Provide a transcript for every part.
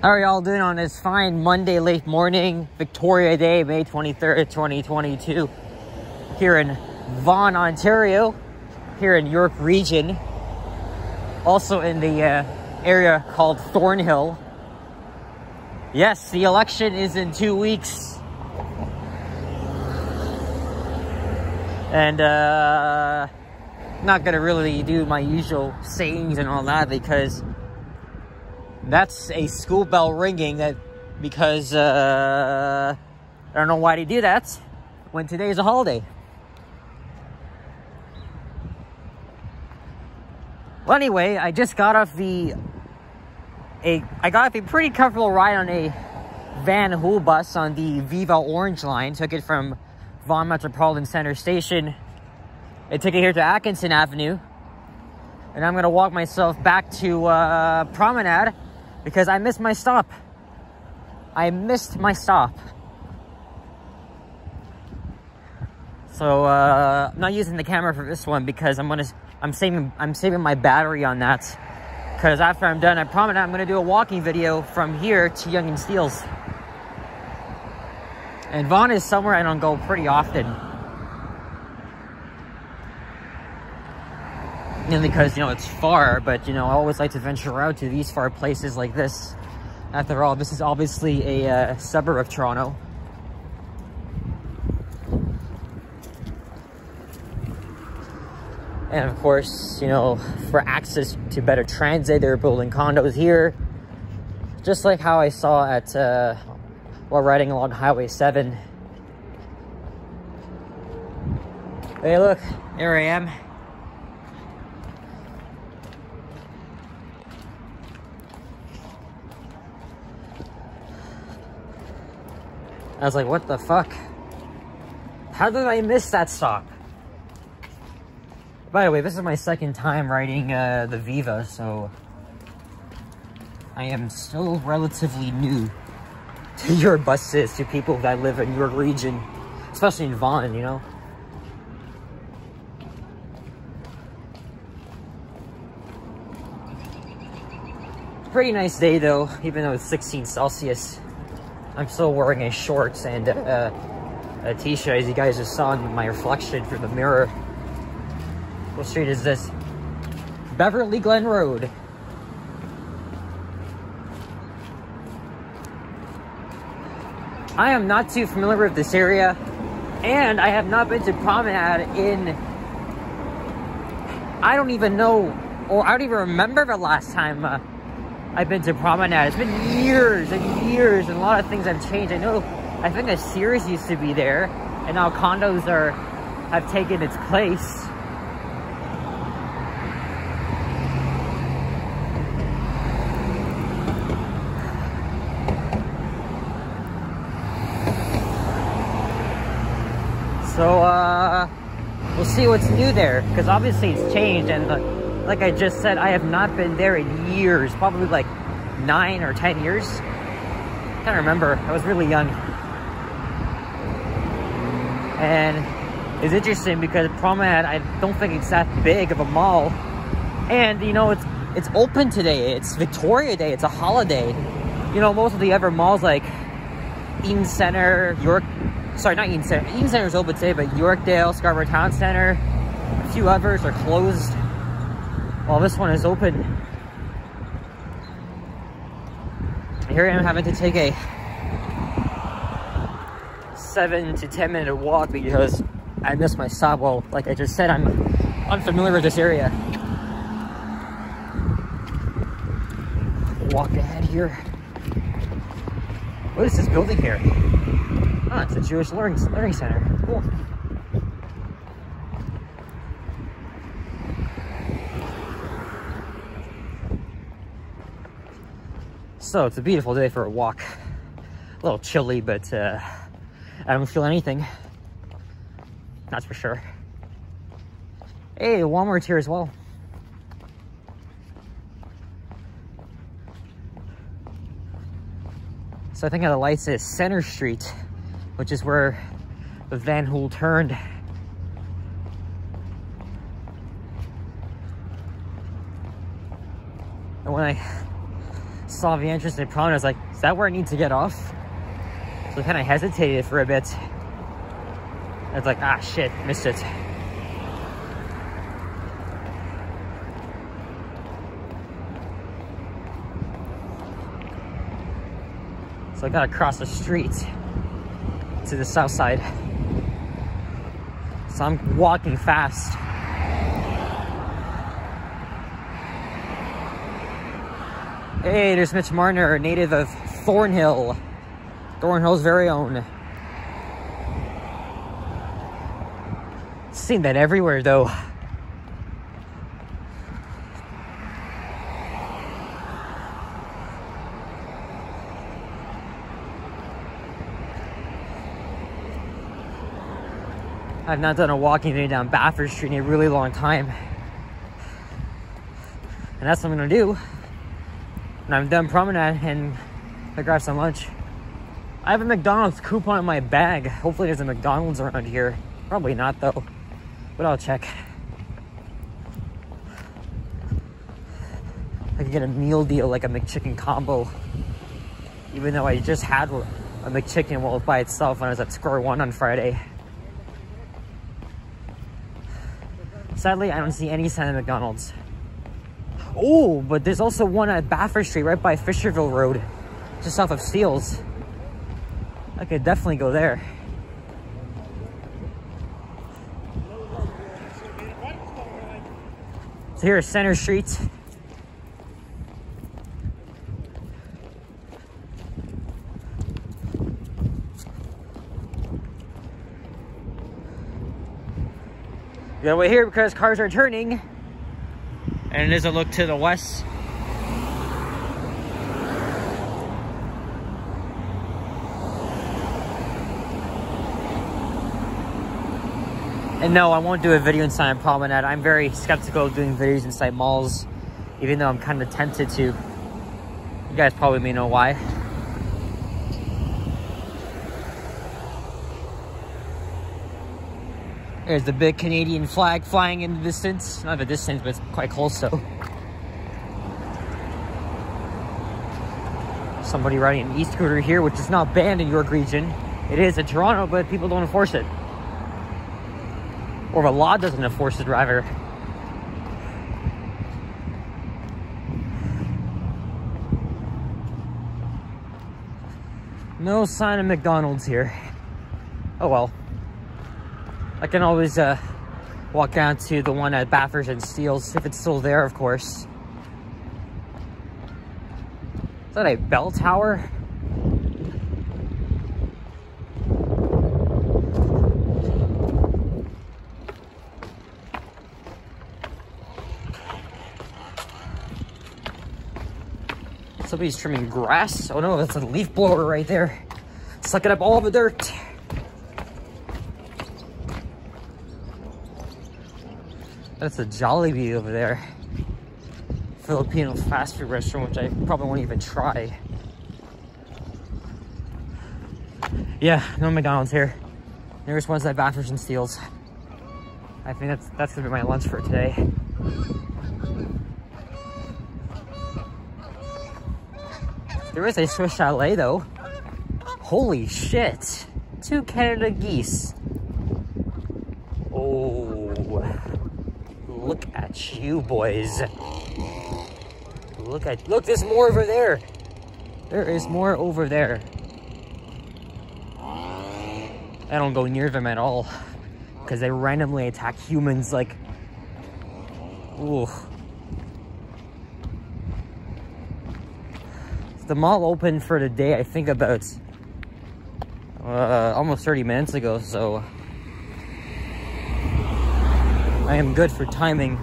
How are y'all doing on this fine Monday late morning, Victoria Day, May 23rd, 2022, here in Vaughan, Ontario, here in York Region, also in the uh, area called Thornhill. Yes, the election is in two weeks. And uh, not gonna really do my usual sayings and all that because that's a school bell ringing that because uh, I don't know why they do that when today is a holiday. Well, anyway, I just got off the a I got off a pretty comfortable ride on a Van Hool bus on the Viva Orange line. Took it from Vaughan Metropolitan Center Station. I took it here to Atkinson Avenue. And I'm gonna walk myself back to uh, Promenade because I missed my stop. I missed my stop. So uh, I'm not using the camera for this one because I'm gonna I'm saving I'm saving my battery on that. Because after I'm done at Promenade, I'm gonna do a walking video from here to Yonge and Steeles. And Vaughan is somewhere I don't go pretty often. Because, you know, it's far, but, you know, I always like to venture out to these far places like this. After all, this is obviously a uh, suburb of Toronto. And of course, you know, for access to better transit, they're building condos here. Just like how I saw at, uh, while riding along Highway 7. Hey, look, here I am. I was like, what the fuck? How did I miss that stop? By the way, this is my second time riding uh, the Viva, so I am still relatively new to your buses, to people that live in your region, especially in Vaughan, you know? Pretty nice day though, even though it's 16 Celsius. I'm still wearing a shorts and uh, a t-shirt as you guys just saw in my reflection through the mirror. What street is this? Beverly Glen Road. I am not too familiar with this area and I have not been to Promenade in I don't even know or I don't even remember the last time uh, I've been to Promenade. It's been years and years, and a lot of things have changed. I know, I think a Sears used to be there, and now condos are have taken its place. So, uh, we'll see what's new there, because obviously it's changed, and the like I just said, I have not been there in years, probably like nine or 10 years. I can't remember, I was really young. And it's interesting because Promenade, I don't think it's that big of a mall. And you know, it's it's open today. It's Victoria Day, it's a holiday. You know, most of the other malls like Eaton Center, York, sorry, not Eaton Center. Eaton Center is open today, but Yorkdale, Scarborough Town Center, a few others are closed. Well, this one is open. Here I am having to take a seven to 10 minute walk because I missed my stop. Well, like I just said, I'm unfamiliar with this area. Walk ahead here. What is this building here? Ah, it's a Jewish learning, learning center. Cool. So it's a beautiful day for a walk. A little chilly, but uh, I don't feel anything. That's for sure. Hey, Walmart's here as well. So I think the lights is Center Street, which is where the Van Hool turned. And when I saw the entrance in Promenade. I was like, is that where I need to get off? So I kind of hesitated for a bit. I was like, ah, shit, missed it. So I gotta cross the street to the south side. So I'm walking fast. Hey, there's Mitch Marner, native of Thornhill. Thornhill's very own. Seen that everywhere though. I've not done a walking day down Bathurst Street in a really long time. And that's what I'm gonna do. And I'm done promenade and I grab some lunch. I have a McDonald's coupon in my bag. Hopefully there's a McDonald's around here. Probably not though, but I'll check. I could get a meal deal like a McChicken combo. Even though I just had a McChicken well by itself when I was at square one on Friday. Sadly, I don't see any sign of McDonald's. Oh, but there's also one at Bathurst Street right by Fisherville Road, just off of Steeles. I could definitely go there. So here's Center Street. You gotta wait here because cars are turning. And it is a look to the west. And no, I won't do a video inside Promenade. I'm very skeptical of doing videos inside malls, even though I'm kind of tempted to. You guys probably may know why. There's the big Canadian flag flying in the distance. Not the distance, but it's quite close though. Somebody riding an e-scooter here, which is not banned in York region. It is in Toronto, but people don't enforce it. Or the law doesn't enforce it, driver. No sign of McDonald's here. Oh well. I can always uh, walk down to the one at Bathurst and Steeles, if it's still there, of course. Is that a bell tower? Somebody's trimming grass. Oh no, that's a leaf blower right there. Sucking up all the dirt. That's a Jollibee over there. Filipino fast food restaurant, which I probably won't even try. Yeah, no McDonald's here. Nearest one's at Bathurst and Steeles. I think that's that's gonna be my lunch for today. There is a Swiss chalet though. Holy shit. Two Canada geese. Look at you, boys. Look at, look, there's more over there. There is more over there. I don't go near them at all because they randomly attack humans like, ooh. The mall opened for the day, I think about uh, almost 30 minutes ago, so I am good for timing.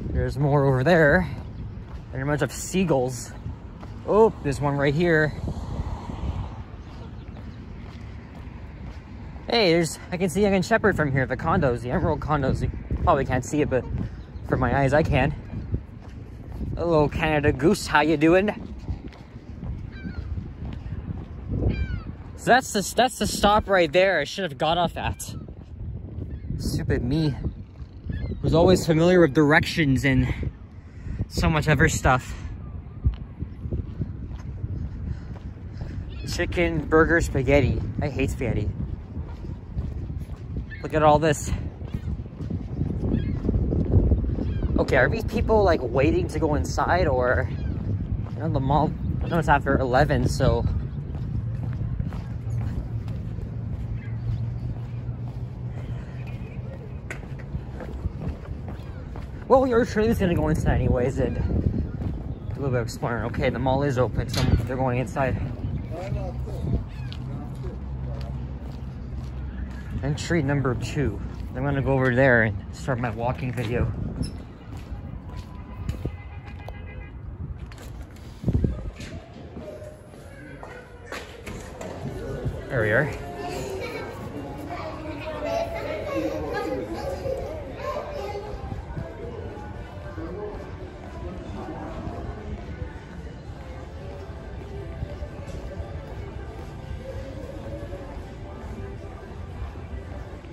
There's more over there. There's a bunch of seagulls. Oh, there's one right here. Hey, there's, I can see Yonge and Sheppard from here, the condos, the Emerald condos. You probably can't see it, but for my eyes, I can. Hello, Canada Goose, how you doing? So that's the, that's the stop right there. I should have got off at. Stupid me. Was always familiar with directions and so much other stuff. Chicken, burger, spaghetti. I hate spaghetti. Look at all this. Okay, are these people like waiting to go inside or, you know, the mall, I know it's after 11, so. Well, your train is gonna go inside anyways and a little bit of exploring. Okay, the mall is open, so they're going inside. Entry number two. I'm gonna go over there and start my walking video. There we are.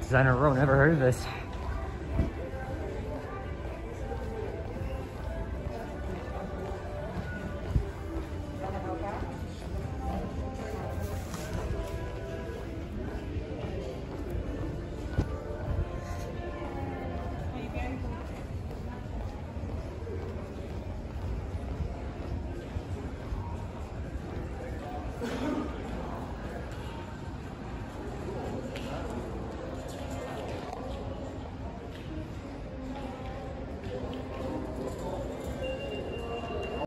Designer Row, never heard of this.